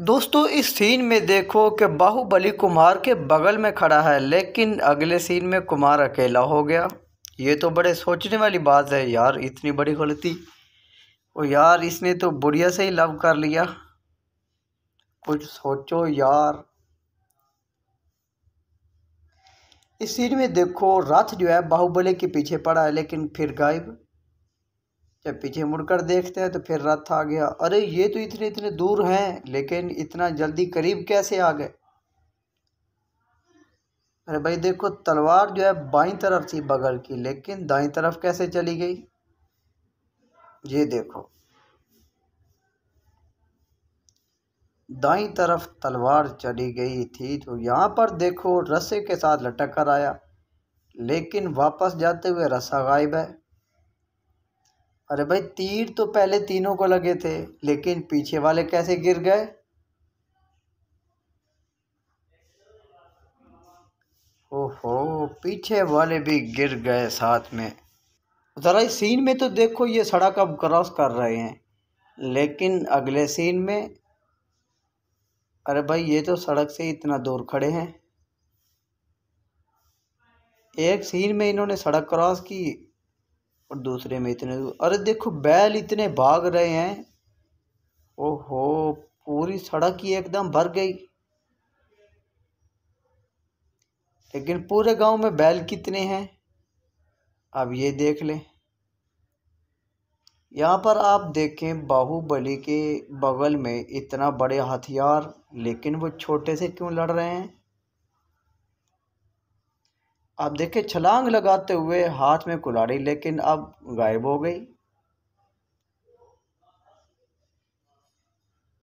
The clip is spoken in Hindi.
दोस्तों, इस सीन में देखो कि बाहुबली कुमार के बगल में खड़ा है, लेकिन अगले सीन में कुमार अकेला हो गया। ये तो बड़े सोचने वाली बात है, यार, इतनी बड़ी गलती। और यार, इसने तो बुढ़िया से ही लव कर लिया। कुछ सोचो यार। इस सीन में देखो रथ जो है बाहुबली के पीछे पड़ा है, लेकिन फिर गायब। जब पीछे मुड़कर देखते हैं तो फिर रथ आ गया। अरे, ये तो इतने इतने दूर हैं, लेकिन इतना जल्दी करीब कैसे आ गए? अरे भाई, देखो, तलवार जो है बाई तरफ़ थी बगल की, लेकिन दाई तरफ़ कैसे चली गई? ये देखो। दाई तरफ़ तलवार चली गई थी तो यहाँ पर देखो, रस्से के साथ लटक कर आया, लेकिन वापस जाते हुए रस्सा गायब है। अरे भाई, तीर तो पहले तीनों को लगे थे, लेकिन पीछे वाले कैसे गिर गए? ओहो, पीछे वाले भी गिर गए साथ में। ज़रा इस सीन में तो देखो, ये सड़क अब क्रॉस कर रहे हैं। लेकिन अगले सीन में, अरे भाई, ये तो सड़क से इतना दूर खड़े हैं। एक सीन में इन्होंने सड़क क्रॉस की और दूसरे में इतने अरे देखो, बैल इतने भाग रहे हैं। ओहो, पूरी सड़क ही एकदम भर गई। लेकिन पूरे गाँव में बैल कितने हैं? अब ये देख लें। यहाँ पर आप देखें, बाहुबली के बगल में इतना बड़े हथियार, लेकिन वो छोटे से क्यों लड़ रहे हैं? आप देखें छलांग लगाते हुए हाथ में कुलाड़ी लेकिन अब गायब हो गई।